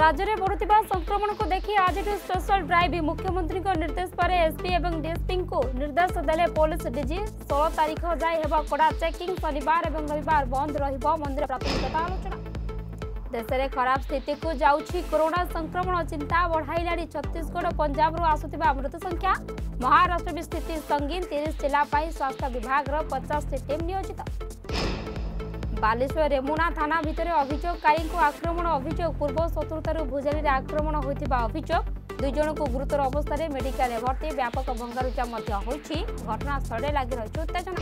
राज्य में बढ़ुवा संक्रमण को देख आज स्पेशल ड्राइव मुख्यमंत्री निर्देश पर एसपी एवं डीएसपी को निर्देश दे पुलिस डीजी षोल तारीख जाए कड़ा चेकिंग शनिवार और रविवार बंद रंदिर प्राथमिकता आलोचना देश में खराब स्थित को जाऊँगी कोरोना संक्रमण चिंता बढ़ाला छत्तीशगढ़ और पंजाब आसुवा मृत संख्या महाराष्ट्र भी स्थित संगीन तीस जिला स्वास्थ्य विभाग पचास टीम नियोजित বালেশ্বর রেমুনা থানা ভিতরে অভিযোগকারী আক্রমণ অভিযোগ পূর্ব শত্রুতার ভুজারি আক্রমণ হয়ে অভিযোগ দুইজণকু গুরুতর অবস্থায় মেডিকালে ভর্তি ব্যাপক ভঙ্গারুজা হয়েছে ঘটনাস্থলে লাগি রয়েছে উত্তেজনা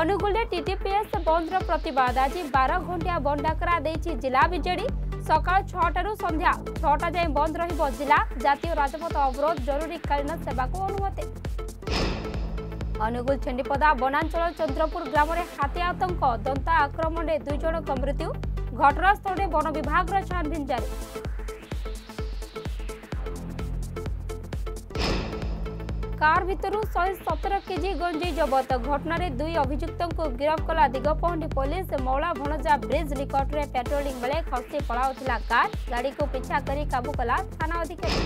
অনুগুলে টিটিপিএস বন্ধর প্রতবাদ আজ বার ঘণ্টিয়া বন্ধ করা জেলা বিজেডি সকাল ছটার সন্ধ্যা ছটা যায় বন্ধ রহব জেলা জাতীয় রাজপথ অবরোধ জরুরীকালীন সেবা অনুমতি ଅନୁଗୁଳ ଛେଣ୍ଡିପଦା ବନାଞ୍ଚଳ ଚନ୍ଦ୍ରପୁର ଗ୍ରାମରେ ହାତୀ ଆତଙ୍କ ଦନ୍ତା ଆକ୍ରମଣରେ ଦୁଇ ଜଣଙ୍କ ମୃତ୍ୟୁ ଘଟଣାସ୍ଥଳରେ ବନ ବିଭାଗର ଛାନଭିନ ଜାରି কার ভিতর শহে সতের কেজি গঞ্জেই জবত ঘটনার দুই অভিযুক্ত গিরফ কলা দিগপহণ্ডি পুলিশ মৌলা ভণজা ব্রিজ নিকটরে পেট্রোলিং বেড়ে খসি পলাওলা কার গাড়ি পিছা করে কাবু কলা থানা অধিকারী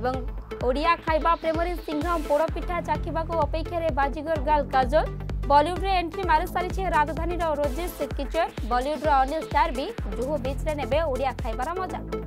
এবং ଓଡ଼ିଆ ଖାଇବା ପ୍ରେମରେ ସିଂଘମ ପୋଡ଼ପିଠା ଚାଖିବାକୁ ଅପେକ୍ଷାରେ ବାଜିଗର ଗାର୍ଲ କାଜଲ ବଲିଉଡ୍ରେ ଏଣ୍ଟ୍ରି ମାରିସାରିଛି ରାଜଧାନୀର ରୋଜିସ୍ କିଚେନ୍ ବଲିଉଡ୍ର ଅନ୍ୟ ଷ୍ଟାର୍ ବି ଜୁହୁ ବିଚ୍ରେ ନେବେ ଓଡ଼ିଆ ଖାଇବାର ମଜା